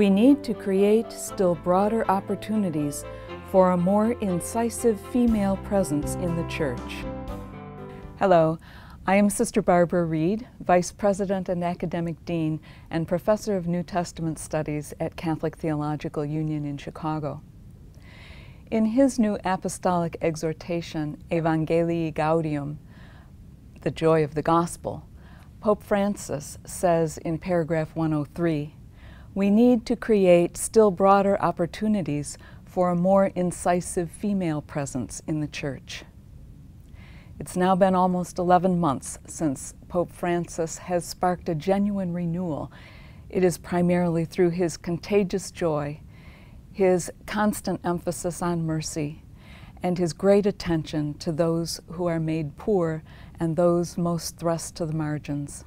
We need to create still broader opportunities for a more incisive female presence in the Church. Hello, I am Sister Barbara Reid, Vice President and Academic Dean and Professor of New Testament Studies at Catholic Theological Union in Chicago. In his new apostolic exhortation, Evangelii Gaudium, the joy of the gospel, Pope Francis says in paragraph 103 we need to create still broader opportunities for a more incisive female presence in the Church. It's now been almost 11 months since Pope Francis has sparked a genuine renewal. It is primarily through his contagious joy, his constant emphasis on mercy, and his great attention to those who are made poor and those most thrust to the margins.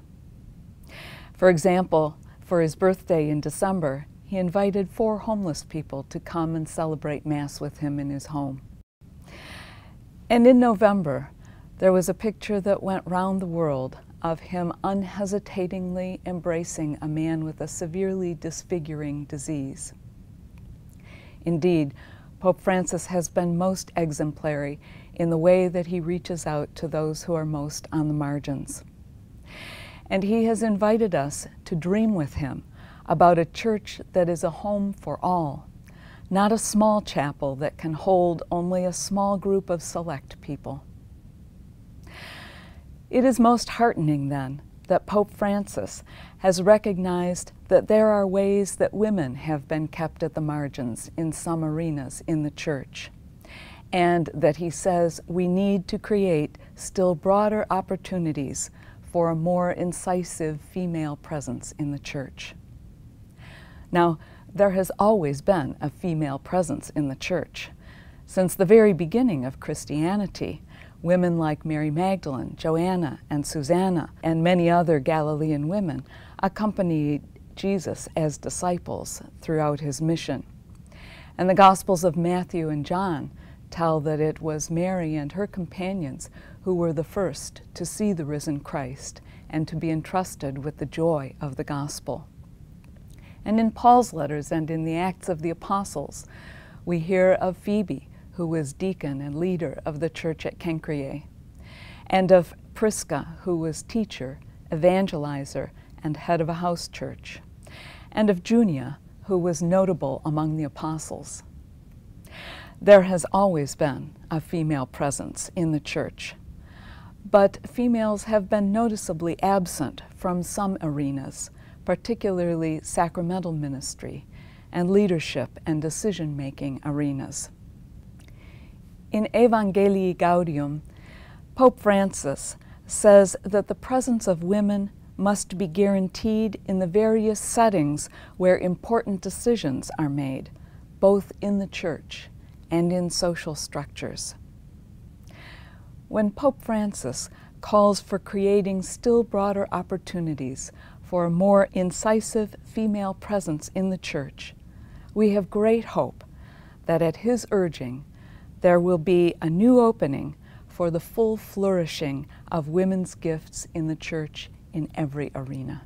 For example, for his birthday in December, he invited four homeless people to come and celebrate Mass with him in his home. And in November, there was a picture that went round the world of him unhesitatingly embracing a man with a severely disfiguring disease. Indeed, Pope Francis has been most exemplary in the way that he reaches out to those who are most on the margins. And he has invited us to dream with him about a church that is a home for all, not a small chapel that can hold only a small group of select people. It is most heartening, then, that Pope Francis has recognized that there are ways that women have been kept at the margins in some arenas in the church, and that he says we need to create still broader opportunities for a more incisive female presence in the church. Now, there has always been a female presence in the church. Since the very beginning of Christianity, women like Mary Magdalene, Joanna, and Susanna, and many other Galilean women accompanied Jesus as disciples throughout his mission. And the Gospels of Matthew and John tell that it was Mary and her companions who were the first to see the risen Christ and to be entrusted with the joy of the gospel. And in Paul's letters and in the Acts of the Apostles, we hear of Phoebe, who was deacon and leader of the church at Cenchreae, and of Prisca, who was teacher, evangelizer, and head of a house church, and of Junia, who was notable among the apostles. There has always been a female presence in the church, but females have been noticeably absent from some arenas, particularly sacramental ministry and leadership and decision making arenas. In Evangelii Gaudium, Pope Francis says that the presence of women must be guaranteed in the various settings where important decisions are made, both in the church and in social structures. When Pope Francis calls for creating still broader opportunities for a more incisive female presence in the Church, we have great hope that at his urging there will be a new opening for the full flourishing of women's gifts in the Church in every arena.